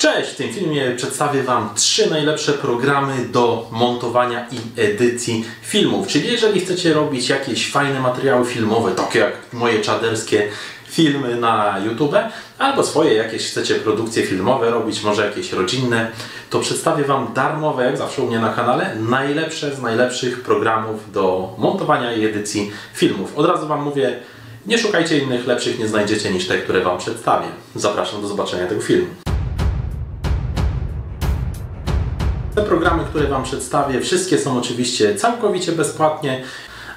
Cześć! W tym filmie przedstawię Wam trzy najlepsze programy do montowania i edycji filmów. Czyli jeżeli chcecie robić jakieś fajne materiały filmowe, takie jak moje czaderskie filmy na YouTube, albo swoje jakieś chcecie produkcje filmowe robić, może jakieś rodzinne, to przedstawię Wam darmowe, jak zawsze u mnie na kanale, najlepsze z najlepszych programów do montowania i edycji filmów. Od razu Wam mówię, nie szukajcie innych lepszych, nie znajdziecie niż te, które Wam przedstawię. Zapraszam do zobaczenia tego filmu. Te programy, które Wam przedstawię, wszystkie są oczywiście całkowicie bezpłatnie.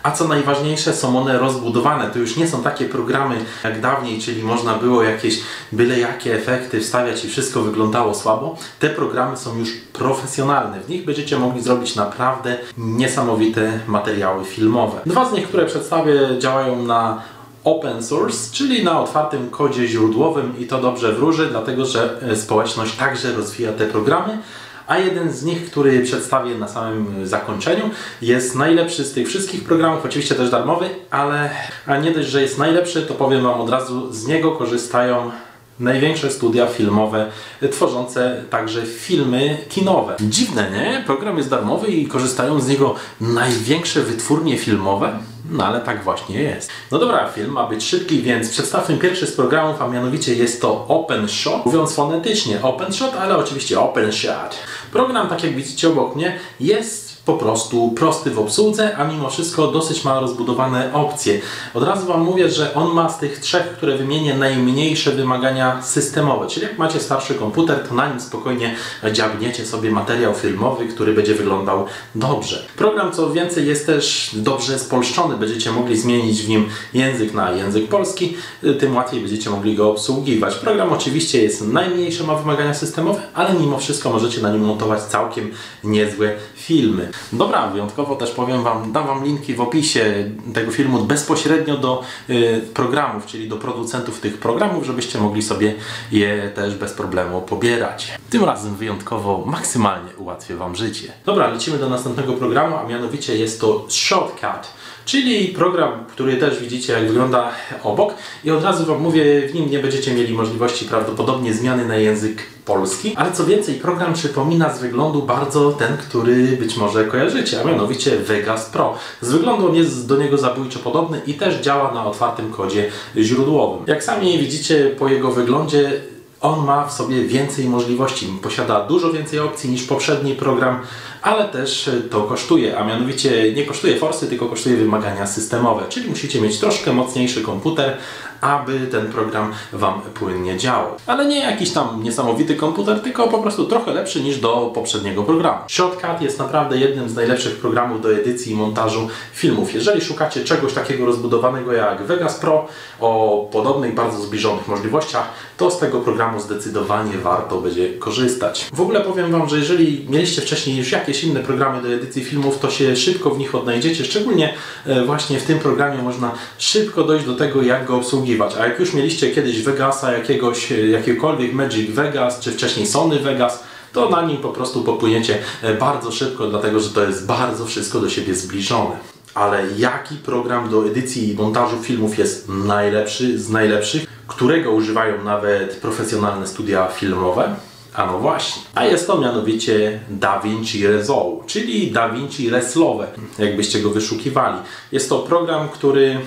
A co najważniejsze, są one rozbudowane. To już nie są takie programy jak dawniej, czyli można było jakieś byle jakie efekty wstawiać i wszystko wyglądało słabo. Te programy są już profesjonalne. W nich będziecie mogli zrobić naprawdę niesamowite materiały filmowe. Dwa z nich, które przedstawię, działają na open source, czyli na otwartym kodzie źródłowym i to dobrze wróży, dlatego że społeczność także rozwija te programy a jeden z nich, który przedstawię na samym zakończeniu, jest najlepszy z tych wszystkich programów, oczywiście też darmowy, ale a nie dość, że jest najlepszy, to powiem Wam od razu, z niego korzystają największe studia filmowe tworzące także filmy kinowe. Dziwne, nie? Program jest darmowy i korzystają z niego największe wytwórnie filmowe. No ale tak właśnie jest. No dobra, film ma być szybki, więc przedstawmy pierwszy z programów, a mianowicie jest to OpenShot. Mówiąc fonetycznie OpenShot, ale oczywiście OpenShot. Program, tak jak widzicie obok mnie, jest po prostu prosty w obsłudze, a mimo wszystko dosyć ma rozbudowane opcje. Od razu Wam mówię, że on ma z tych trzech, które wymienię, najmniejsze wymagania systemowe. Czyli jak macie starszy komputer, to na nim spokojnie dziabniecie sobie materiał filmowy, który będzie wyglądał dobrze. Program, co więcej, jest też dobrze spolszczony. Będziecie mogli zmienić w nim język na język polski, tym łatwiej będziecie mogli go obsługiwać. Program oczywiście jest najmniejszy, ma wymagania systemowe, ale mimo wszystko możecie na nim montować całkiem niezłe filmy. Dobra, wyjątkowo też powiem Wam, dam Wam linki w opisie tego filmu bezpośrednio do y, programów, czyli do producentów tych programów, żebyście mogli sobie je też bez problemu pobierać. Tym razem wyjątkowo maksymalnie ułatwię Wam życie. Dobra, lecimy do następnego programu, a mianowicie jest to Shortcut czyli program, który też widzicie jak wygląda obok i od razu Wam mówię, w nim nie będziecie mieli możliwości prawdopodobnie zmiany na język polski, ale co więcej program przypomina z wyglądu bardzo ten, który być może kojarzycie, a mianowicie Vegas Pro. Z wyglądu on jest do niego zabójczo podobny i też działa na otwartym kodzie źródłowym. Jak sami widzicie po jego wyglądzie on ma w sobie więcej możliwości, posiada dużo więcej opcji niż poprzedni program, ale też to kosztuje, a mianowicie nie kosztuje forsy, tylko kosztuje wymagania systemowe, czyli musicie mieć troszkę mocniejszy komputer, aby ten program Wam płynnie działał. Ale nie jakiś tam niesamowity komputer, tylko po prostu trochę lepszy niż do poprzedniego programu. Shortcut jest naprawdę jednym z najlepszych programów do edycji i montażu filmów. Jeżeli szukacie czegoś takiego rozbudowanego jak Vegas Pro o podobnych, bardzo zbliżonych możliwościach, to z tego programu zdecydowanie warto będzie korzystać. W ogóle powiem Wam, że jeżeli mieliście wcześniej już jakieś inne programy do edycji filmów, to się szybko w nich odnajdziecie. Szczególnie e, właśnie w tym programie można szybko dojść do tego, jak go obsługiwać a jak już mieliście kiedyś Vegasa, jakiegoś, e, jakiegokolwiek Magic Vegas, czy wcześniej Sony Vegas, to na nim po prostu popłyniecie e, bardzo szybko, dlatego że to jest bardzo wszystko do siebie zbliżone. Ale jaki program do edycji i montażu filmów jest najlepszy z najlepszych, którego używają nawet profesjonalne studia filmowe? A no właśnie. A jest to mianowicie DaVinci Resolve, czyli DaVinci Reslowe, jakbyście go wyszukiwali. Jest to program, który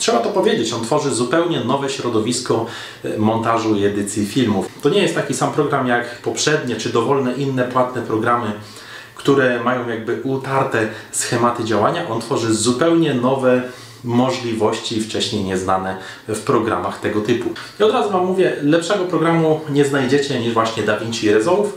Trzeba to powiedzieć, on tworzy zupełnie nowe środowisko e, montażu i edycji filmów. To nie jest taki sam program jak poprzednie czy dowolne inne płatne programy, które mają jakby utarte schematy działania. On tworzy zupełnie nowe możliwości wcześniej nieznane w programach tego typu. I od razu Wam mówię, lepszego programu nie znajdziecie niż właśnie DaVinci Resolve,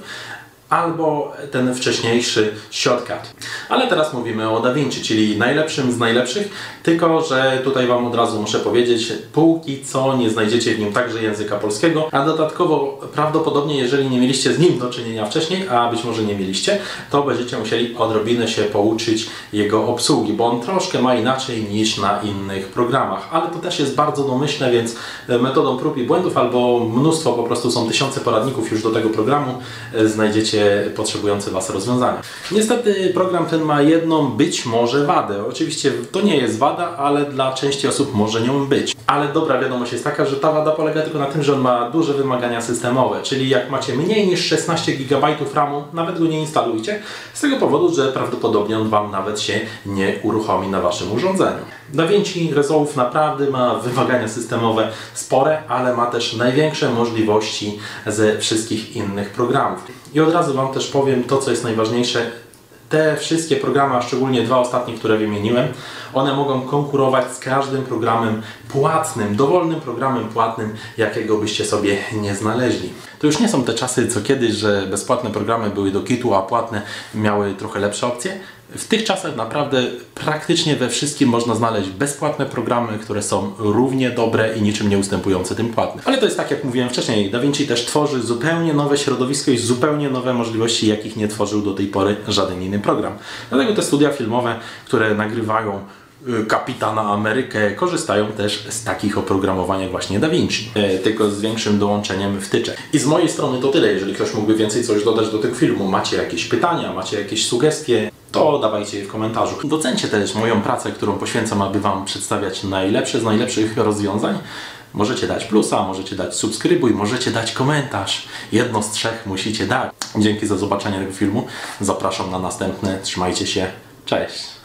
albo ten wcześniejszy shortcut. Ale teraz mówimy o DaVinci, czyli najlepszym z najlepszych, tylko że tutaj Wam od razu muszę powiedzieć, póki co nie znajdziecie w nim także języka polskiego, a dodatkowo prawdopodobnie, jeżeli nie mieliście z nim do czynienia wcześniej, a być może nie mieliście, to będziecie musieli odrobinę się pouczyć jego obsługi, bo on troszkę ma inaczej niż na innych programach, ale to też jest bardzo domyślne, więc metodą prób i błędów albo mnóstwo, po prostu są tysiące poradników już do tego programu, znajdziecie potrzebujące Was rozwiązania. Niestety program ten ma jedną być może wadę. Oczywiście to nie jest wada, ale dla części osób może nią być. Ale dobra wiadomość jest taka, że ta wada polega tylko na tym, że on ma duże wymagania systemowe, czyli jak macie mniej niż 16 GB RAMu, nawet go nie instalujcie, z tego powodu, że prawdopodobnie on Wam nawet się nie uruchomi na Waszym urządzeniu. DaVinci Resolve naprawdę ma wymagania systemowe spore, ale ma też największe możliwości ze wszystkich innych programów. I od razu Wam też powiem to, co jest najważniejsze. Te wszystkie programy, a szczególnie dwa ostatnie, które wymieniłem, one mogą konkurować z każdym programem płatnym, dowolnym programem płatnym, jakiego byście sobie nie znaleźli. To już nie są te czasy, co kiedyś, że bezpłatne programy były do kitu, a płatne miały trochę lepsze opcje. W tych czasach naprawdę praktycznie we wszystkim można znaleźć bezpłatne programy, które są równie dobre i niczym nie ustępujące tym płatnym. Ale to jest tak, jak mówiłem wcześniej, DaVinci też tworzy zupełnie nowe środowisko i zupełnie nowe możliwości, jakich nie tworzył do tej pory żaden inny program. Dlatego te studia filmowe, które nagrywają y, Kapitana Amerykę korzystają też z takich oprogramowań jak właśnie DaVinci, e, tylko z większym dołączeniem wtyczek. I z mojej strony to tyle. Jeżeli ktoś mógłby więcej coś dodać do tego filmu, macie jakieś pytania, macie jakieś sugestie, to dawajcie je w komentarzu. Docencie też moją pracę, którą poświęcam, aby Wam przedstawiać najlepsze z najlepszych rozwiązań. Możecie dać plusa, możecie dać subskrybuj, możecie dać komentarz. Jedno z trzech musicie dać. Dzięki za zobaczenie tego filmu. Zapraszam na następne. Trzymajcie się. Cześć.